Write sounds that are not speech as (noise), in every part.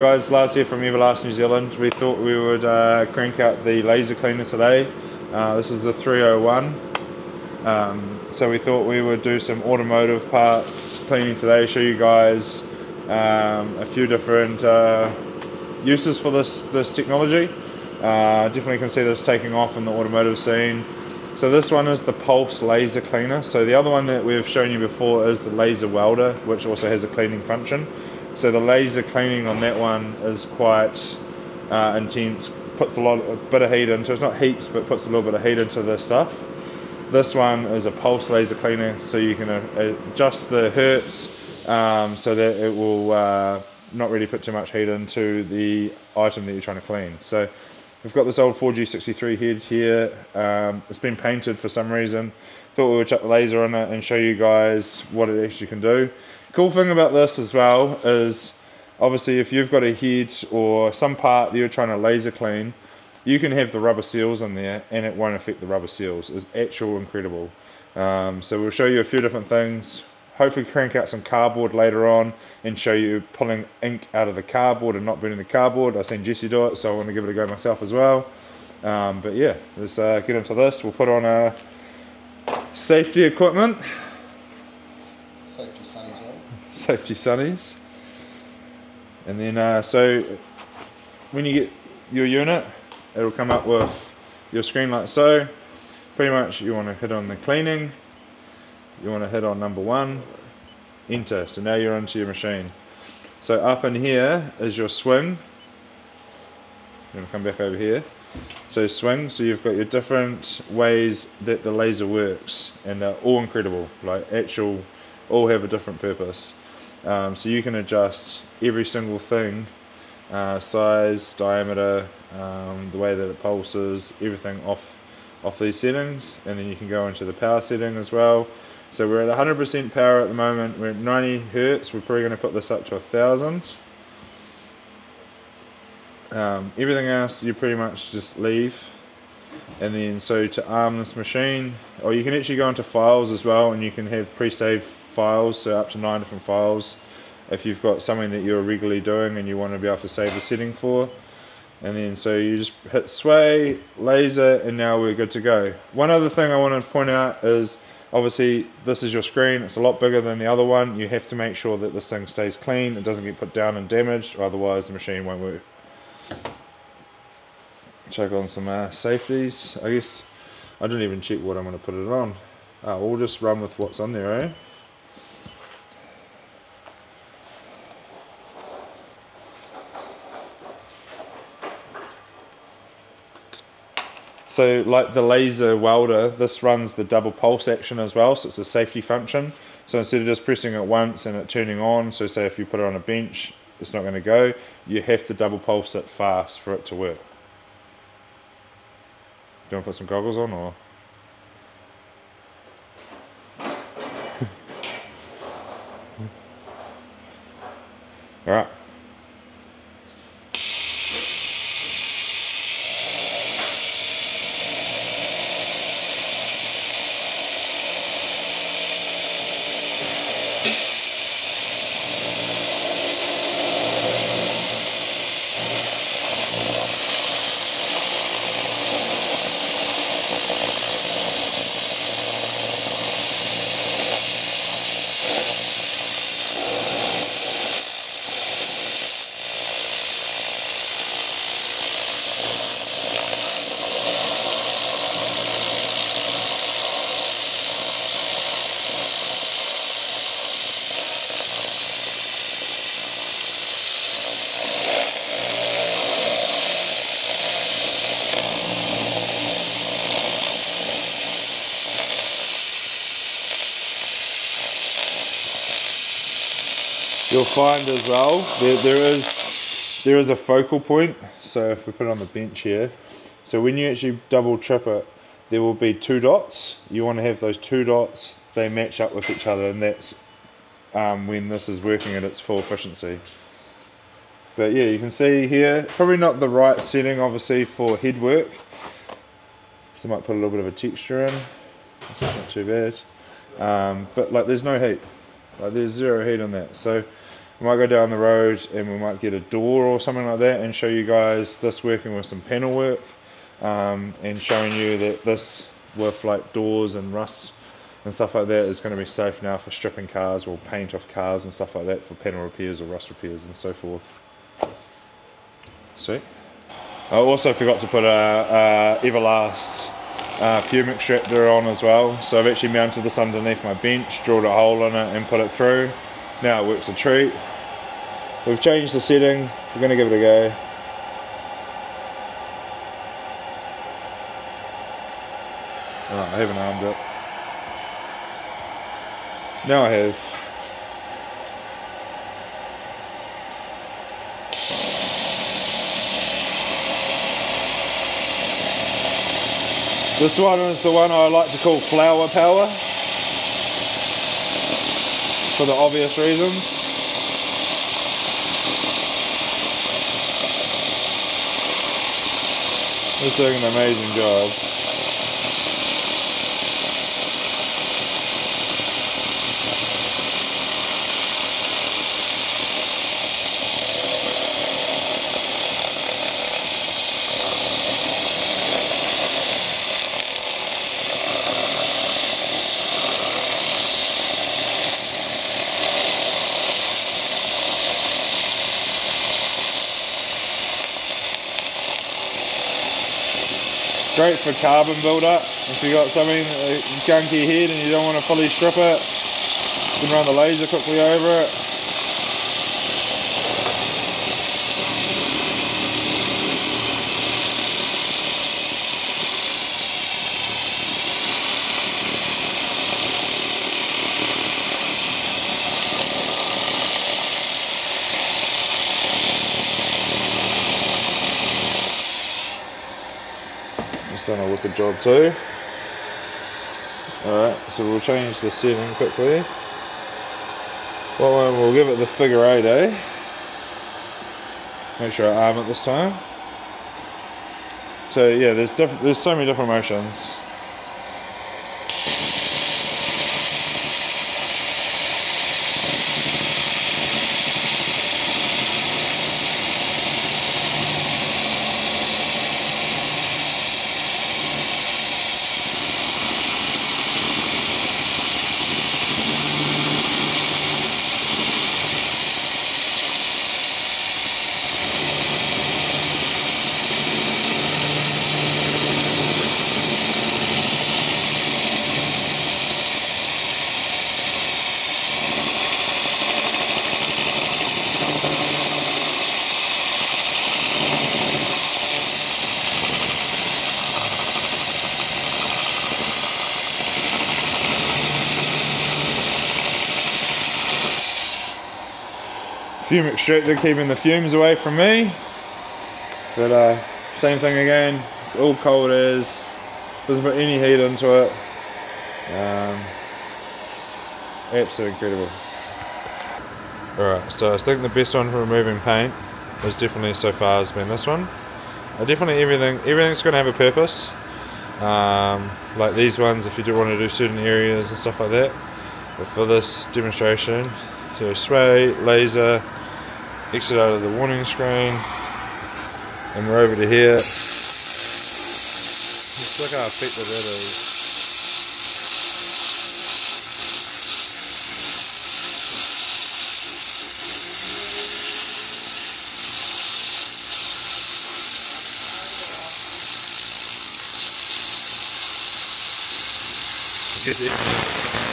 Guys, last year from Everlast New Zealand, we thought we would uh, crank out the laser cleaner today. Uh, this is the 301. Um, so we thought we would do some automotive parts cleaning today, show you guys um, a few different uh, uses for this, this technology. Uh, definitely can see this taking off in the automotive scene. So this one is the Pulse Laser Cleaner. So the other one that we've shown you before is the Laser Welder, which also has a cleaning function. So the laser cleaning on that one is quite uh, intense. Puts a lot, a bit of heat into. It's not heaps, but puts a little bit of heat into the stuff. This one is a pulse laser cleaner, so you can uh, adjust the hertz um, so that it will uh, not really put too much heat into the item that you're trying to clean. So we've got this old 4G63 head here. Um, it's been painted for some reason. Thought we would chuck the laser on it and show you guys what it actually can do. Cool thing about this as well is obviously if you've got a head or some part that you're trying to laser clean, you can have the rubber seals in there and it won't affect the rubber seals. It's actual incredible. Um, so we'll show you a few different things. Hopefully crank out some cardboard later on and show you pulling ink out of the cardboard and not burning the cardboard. I've seen Jesse do it, so I want to give it a go myself as well. Um, but yeah, let's uh, get into this. We'll put on our safety equipment. Safety sunnies. And then, uh, so when you get your unit, it'll come up with your screen like so. Pretty much you want to hit on the cleaning, you want to hit on number one, enter. So now you're onto your machine. So up in here is your swing. I'm going to come back over here. So swing, so you've got your different ways that the laser works and they're all incredible, like actual, all have a different purpose. Um, so you can adjust every single thing, uh, size, diameter, um, the way that it pulses, everything off off these settings, and then you can go into the power setting as well. So we're at 100% power at the moment. We're at 90 hertz. We're probably going to put this up to a thousand. Um, everything else you pretty much just leave and then so to arm this machine or you can actually go into files as well and you can have pre-saved files, so up to nine different files. If you've got something that you're regularly doing and you want to be able to save a setting for. And then so you just hit sway, laser, and now we're good to go. One other thing I want to point out is obviously this is your screen, it's a lot bigger than the other one. You have to make sure that this thing stays clean, it doesn't get put down and damaged, or otherwise the machine won't work. Check on some uh, safeties. I guess I didn't even check what I'm going to put it on. Uh, we'll just run with what's on there, eh? So like the laser welder, this runs the double pulse action as well, so it's a safety function. So instead of just pressing it once and it turning on, so say if you put it on a bench, it's not going to go, you have to double pulse it fast for it to work. Do you want to put some goggles on or? (laughs) All right. You'll find as well there, there is there is a focal point. So if we put it on the bench here, so when you actually double trip it, there will be two dots. You want to have those two dots. They match up with each other, and that's um, when this is working at its full efficiency. But yeah, you can see here, probably not the right setting obviously for head work. So I might put a little bit of a texture in. It's not too bad. Um, but like there's no heat. Like there's zero heat on that. So we might go down the road and we might get a door or something like that and show you guys this working with some panel work um, and showing you that this with like doors and rust and stuff like that is going to be safe now for stripping cars or paint off cars and stuff like that for panel repairs or rust repairs and so forth. Sweet. I also forgot to put a, a Everlast uh, fume extractor on as well. So I've actually mounted this underneath my bench, drilled a hole in it and put it through. Now it works a treat. We've changed the setting, we're going to give it a go. Oh, I haven't armed it. Now I have. This one is the one I like to call flower power for the obvious reasons. It's doing an amazing job. Great for carbon buildup. If you've got something uh, gunky head and you don't want to fully strip it, you can run the laser quickly over it. Done a wicked job too. Alright, so we'll change the setting quickly. Well, we'll give it the figure eight, eh? Make sure I arm it this time. So yeah, there's there's so many different motions. Fume extractor keeping the fumes away from me. But uh, same thing again. It's all cold as doesn't put any heat into it. Um, absolutely incredible. Alright so I think the best one for removing paint is definitely so far has been this one. Uh, definitely everything everything's going to have a purpose. Um, like these ones if you do want to do certain areas and stuff like that. But for this demonstration so sway, laser, exit out of the warning screen and we're over to here. Just look how effective that is. Just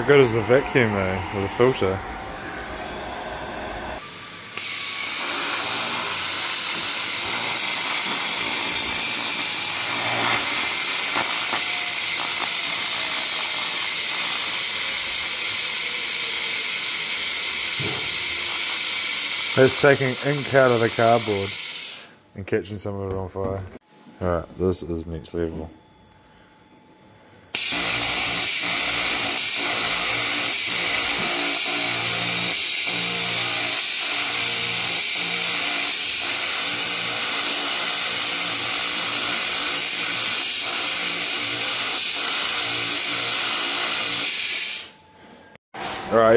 How good is the vacuum though, with the filter? It's taking ink out of the cardboard and catching some of it on fire. Alright, this is next level.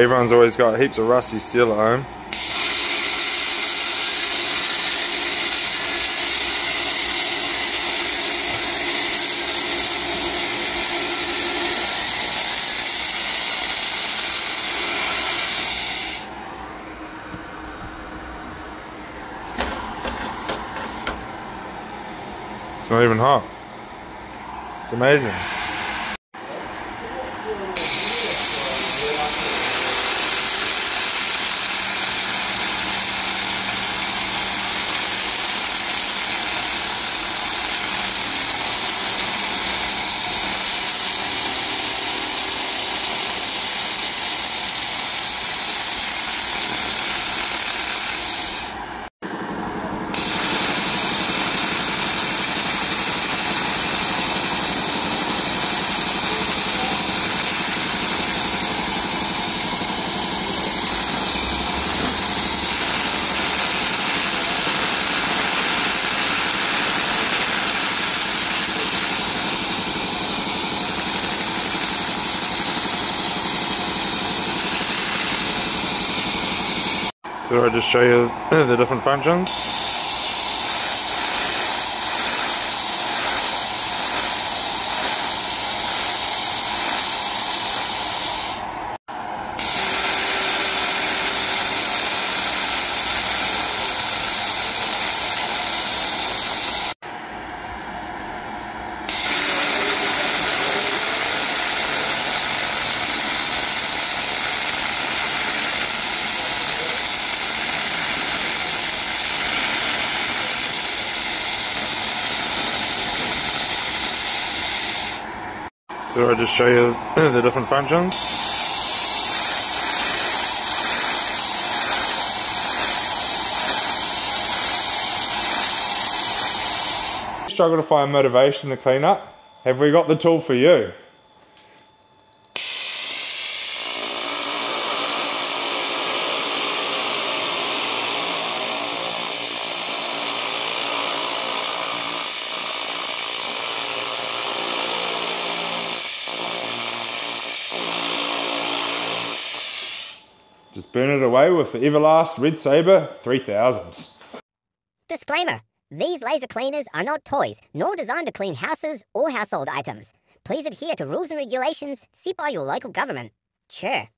Everyone's always got heaps of rusty steel at home. It's not even hot. It's amazing. So I just show you (clears throat) the different functions. So I just show you (clears throat) the different functions. Struggle to find motivation to clean up? Have we got the tool for you? Burn it away with the Everlast Red Sabre 3000s. Disclaimer These laser cleaners are not toys, nor designed to clean houses or household items. Please adhere to rules and regulations set by your local government. Sure.